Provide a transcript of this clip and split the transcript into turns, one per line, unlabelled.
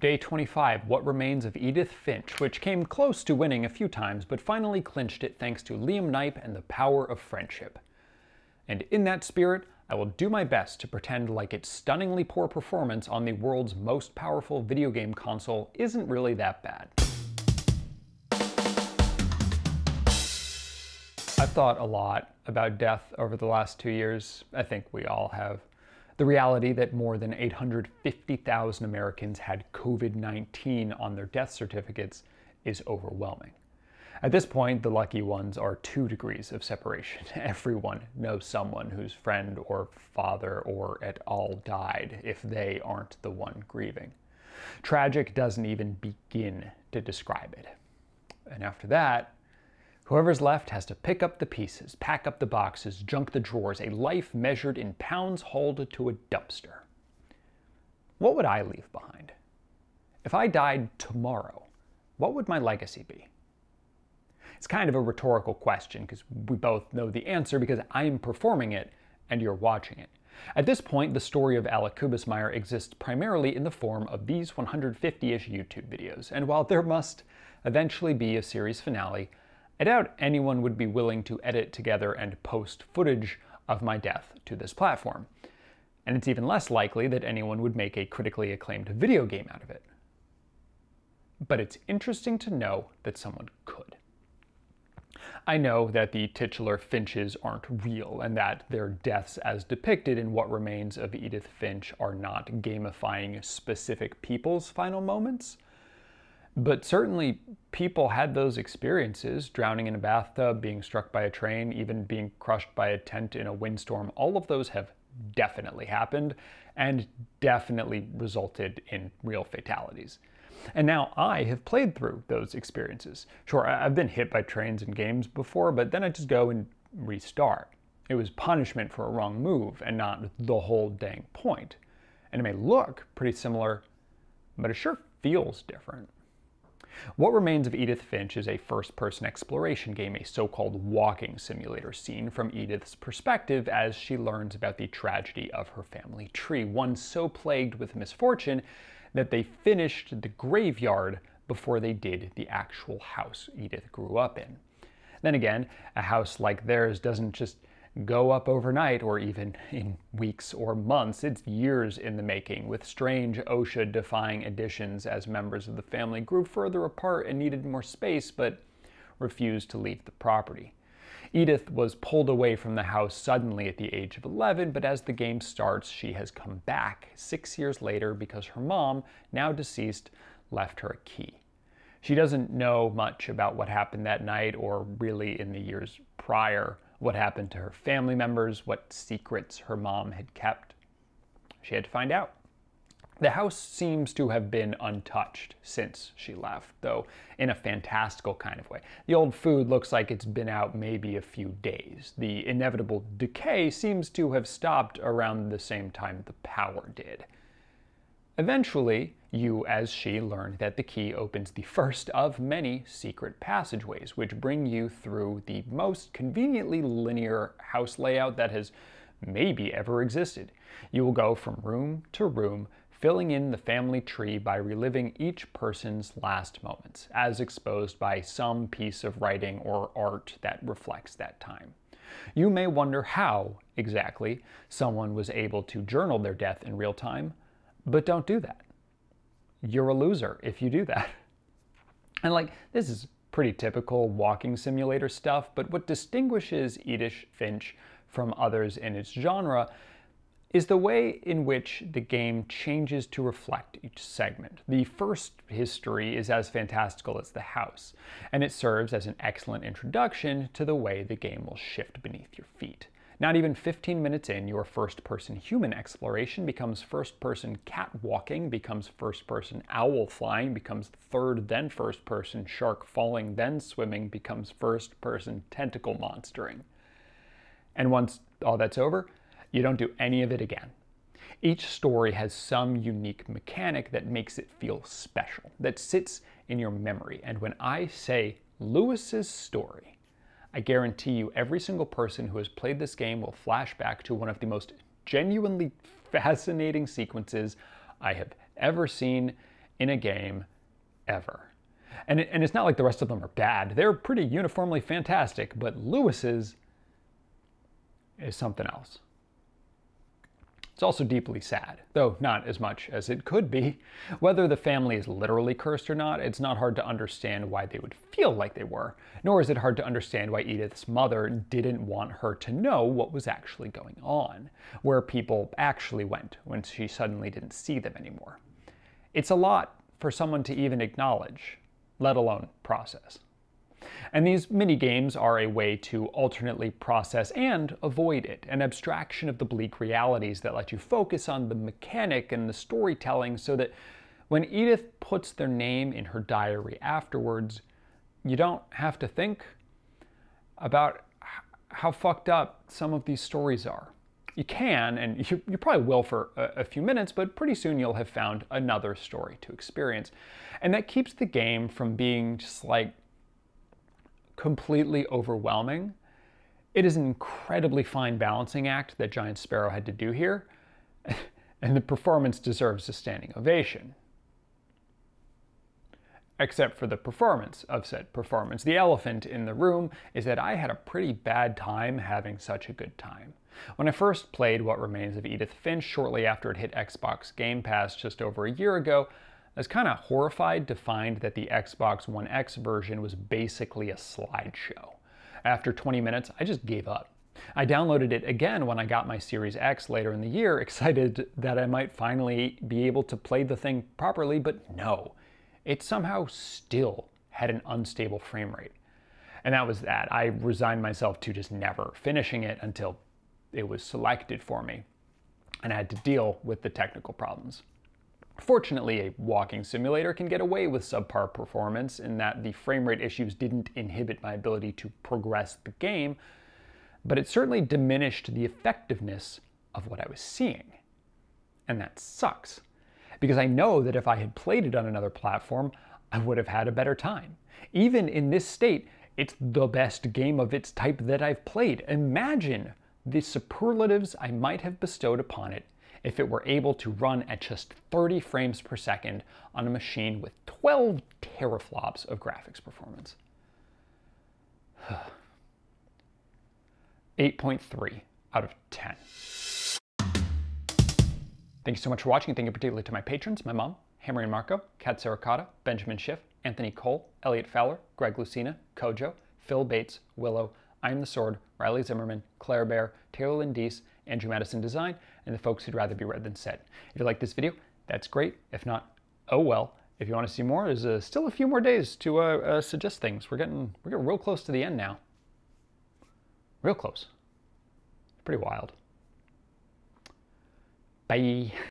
Day 25, What Remains of Edith Finch, which came close to winning a few times, but finally clinched it thanks to Liam Knipe and the power of friendship. And in that spirit, I will do my best to pretend like its stunningly poor performance on the world's most powerful video game console isn't really that bad. I've thought a lot about death over the last two years. I think we all have. The reality that more than 850,000 Americans had COVID 19 on their death certificates is overwhelming. At this point, the lucky ones are two degrees of separation. Everyone knows someone whose friend or father or at all died if they aren't the one grieving. Tragic doesn't even begin to describe it. And after that, Whoever's left has to pick up the pieces, pack up the boxes, junk the drawers, a life measured in pounds hauled to a dumpster. What would I leave behind? If I died tomorrow, what would my legacy be? It's kind of a rhetorical question because we both know the answer because I'm performing it and you're watching it. At this point, the story of Alec Kubas-Meyer exists primarily in the form of these 150-ish YouTube videos, and while there must eventually be a series finale, I doubt anyone would be willing to edit together and post footage of my death to this platform. And it's even less likely that anyone would make a critically acclaimed video game out of it. But it's interesting to know that someone could. I know that the titular Finches aren't real, and that their deaths as depicted in What Remains of Edith Finch are not gamifying specific people's final moments. But certainly, people had those experiences drowning in a bathtub, being struck by a train, even being crushed by a tent in a windstorm. All of those have definitely happened and definitely resulted in real fatalities. And now I have played through those experiences. Sure, I've been hit by trains in games before, but then I just go and restart. It was punishment for a wrong move and not the whole dang point. And it may look pretty similar, but it sure feels different. What Remains of Edith Finch is a first-person exploration game, a so-called walking simulator seen from Edith's perspective as she learns about the tragedy of her family tree, one so plagued with misfortune that they finished the graveyard before they did the actual house Edith grew up in. Then again, a house like theirs doesn't just go up overnight or even in weeks or months. It's years in the making, with strange OSHA defying additions as members of the family grew further apart and needed more space but refused to leave the property. Edith was pulled away from the house suddenly at the age of 11, but as the game starts, she has come back six years later because her mom, now deceased, left her a key. She doesn't know much about what happened that night or really in the years prior what happened to her family members, what secrets her mom had kept. She had to find out. The house seems to have been untouched since she left, though in a fantastical kind of way. The old food looks like it's been out maybe a few days. The inevitable decay seems to have stopped around the same time the power did. Eventually, you as she learn that the key opens the first of many secret passageways, which bring you through the most conveniently linear house layout that has maybe ever existed. You will go from room to room, filling in the family tree by reliving each person's last moments, as exposed by some piece of writing or art that reflects that time. You may wonder how, exactly, someone was able to journal their death in real time, but don't do that. You're a loser if you do that. And like, this is pretty typical walking simulator stuff, but what distinguishes Edith Finch from others in its genre is the way in which the game changes to reflect each segment. The first history is as fantastical as the house, and it serves as an excellent introduction to the way the game will shift beneath your feet. Not even 15 minutes in, your first person human exploration becomes first person cat walking, becomes first person owl flying, becomes third, then first person shark falling, then swimming, becomes first person tentacle monstering. And once all that's over, you don't do any of it again. Each story has some unique mechanic that makes it feel special, that sits in your memory. And when I say Lewis's story, I guarantee you every single person who has played this game will flash back to one of the most genuinely fascinating sequences I have ever seen in a game ever. And, it, and it's not like the rest of them are bad. They're pretty uniformly fantastic, but Lewis's is something else. It's also deeply sad, though not as much as it could be. Whether the family is literally cursed or not, it's not hard to understand why they would feel like they were, nor is it hard to understand why Edith's mother didn't want her to know what was actually going on, where people actually went when she suddenly didn't see them anymore. It's a lot for someone to even acknowledge, let alone process. And these mini games are a way to alternately process and avoid it, an abstraction of the bleak realities that let you focus on the mechanic and the storytelling so that when Edith puts their name in her diary afterwards, you don't have to think about how fucked up some of these stories are. You can, and you, you probably will for a, a, few minutes, but pretty soon you'll have found another story to experience. And that keeps the game from being just like completely overwhelming. It is an incredibly fine balancing act that Giant Sparrow had to do here, and the performance deserves a standing ovation. Except for the performance of said performance. The elephant in the room is that I had a pretty bad time having such a good time. When I first played What Remains of Edith Finch shortly after it hit Xbox Game Pass just over a year ago, I was kind of horrified to find that the Xbox One X version was basically a slideshow. After 20 minutes, I just gave up. I downloaded it again when I got my Series X later in the year, excited that I might finally be able to play the thing properly, but no. It somehow still had an unstable frame rate. And that was that. I resigned myself to just never finishing it until it was selected for me. And I had to deal with the technical problems. Fortunately, a walking simulator can get away with subpar performance in that the frame rate issues didn't inhibit my ability to progress the game, but it certainly diminished the effectiveness of what I was seeing. And that sucks, because I know that if I had played it on another platform, I would have had a better time. Even in this state, it's the best game of its type that I've played. Imagine the superlatives I might have bestowed upon it if it were able to run at just 30 frames per second on a machine with 12 teraflops of graphics performance. 8.3 out of 10. Thank you so much for watching. Thank you particularly to my patrons, my mom, Hammer and Marco, Kat Saracata, Benjamin Schiff, Anthony Cole, Elliot Fowler, Greg Lucina, Kojo, Phil Bates, Willow, I'm the Sword, Riley Zimmerman, Claire Bear, Taylor Lindees, Andrew Madison Design, and the folks who'd rather be read than said. If you like this video, that's great. If not, oh well. If you want to see more, there's uh, still a few more days to uh, uh, suggest things. We're getting we're getting real close to the end now. Real close. Pretty wild. Bye.